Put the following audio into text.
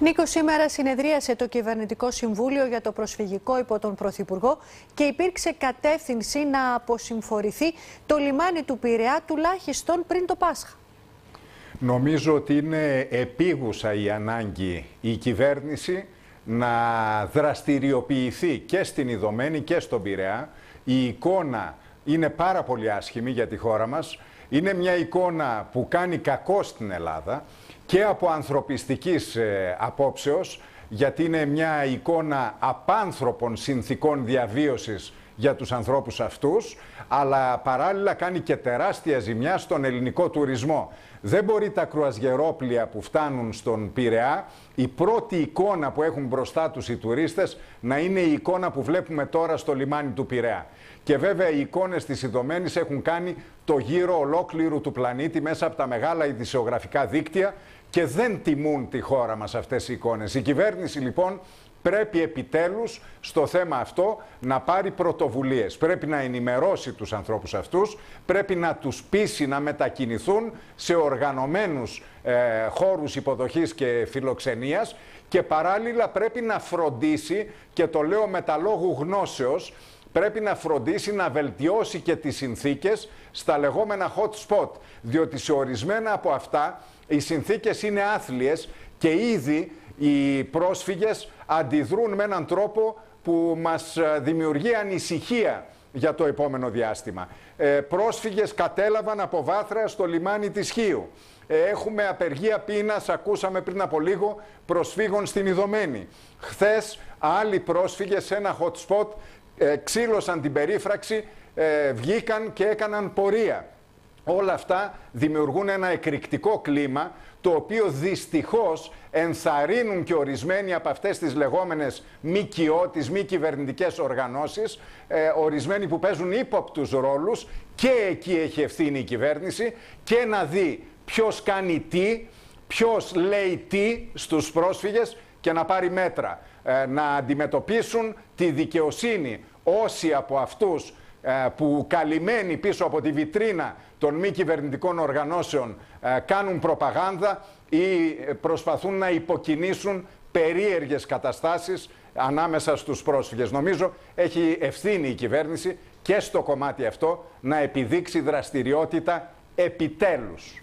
Νίκο, σήμερα συνεδρίασε το Κυβερνητικό Συμβούλιο για το Προσφυγικό υπό τον Πρωθυπουργό και υπήρξε κατεύθυνση να αποσυμφορηθεί το λιμάνι του Πειραιά τουλάχιστον πριν το Πάσχα. Νομίζω ότι είναι επίγουσα η ανάγκη η κυβέρνηση να δραστηριοποιηθεί και στην Ιδωμένη και στον Πειραιά. Η εικόνα είναι πάρα πολύ άσχημη για τη χώρα μας. Είναι μια εικόνα που κάνει κακό στην Ελλάδα και από ανθρωπιστικής ε, απόψεως, γιατί είναι μια εικόνα απάνθρωπων συνθήκων διαβίωσης για τους ανθρώπους αυτούς, αλλά παράλληλα κάνει και τεράστια ζημιά στον ελληνικό τουρισμό. Δεν μπορεί τα κρουαζιερόπλια που φτάνουν στον Πειραιά, η πρώτη εικόνα που έχουν μπροστά τους οι τουρίστες, να είναι η εικόνα που βλέπουμε τώρα στο λιμάνι του Πειραιά. Και βέβαια οι εικόνες της Ιδωμένης έχουν κάνει το γύρο ολόκληρου του πλανήτη μέσα από τα μεγάλα ειδησιογραφικά δίκτυα και δεν τιμούν τη χώρα μας αυτές οι εικόνες. Η κυβέρνηση λοιπόν πρέπει επιτέλους στο θέμα αυτό να πάρει πρωτοβουλίες. Πρέπει να ενημερώσει τους ανθρώπους αυτούς, πρέπει να τους πείσει να μετακινηθούν σε οργανωμένους ε, χώρους υποδοχής και φιλοξενίας και παράλληλα πρέπει να φροντίσει, και το λέω με τα λόγου γνώσεως, πρέπει να φροντίσει να βελτιώσει και τις συνθήκες στα λεγόμενα hot spot, διότι σε ορισμένα από αυτά οι συνθήκες είναι άθλιες και ήδη οι πρόσφυγες αντιδρούν με έναν τρόπο που μας ε, δημιουργεί ανησυχία για το επόμενο διάστημα. Ε, πρόσφυγες κατέλαβαν από βάθρα στο λιμάνι της Χίου. Ε, έχουμε απεργία πείνας, ακούσαμε πριν από λίγο, προσφύγων στην Ιδωμένη. Χθες άλλοι πρόσφυγες σε ένα hot spot ε, ξύλωσαν την περίφραξη, ε, βγήκαν και έκαναν πορεία. Όλα αυτά δημιουργούν ένα εκρηκτικό κλίμα το οποίο δυστυχώς ενθαρρύνουν και ορισμένοι από αυτές τις λεγόμενες ΜΚΟ, τις μη κυβερνητικές οργανώσεις, ε, ορισμένοι που παίζουν ύποπτους ρόλους και εκεί έχει ευθύνη η κυβέρνηση και να δει ποιος κάνει τι, ποιος λέει τι στους πρόσφυγες και να πάρει μέτρα. Ε, να αντιμετωπίσουν τη δικαιοσύνη όσοι από αυτούς ε, που καλυμμένοι πίσω από τη βιτρίνα των μη κυβερνητικών οργανώσεων ε, κάνουν προπαγάνδα ή προσπαθούν να υποκινήσουν περίεργες καταστάσεις ανάμεσα στους πρόσφυγες. Νομίζω έχει ευθύνη η κυβέρνηση και στο κομμάτι αυτό να επιδείξει δραστηριότητα επιτέλους.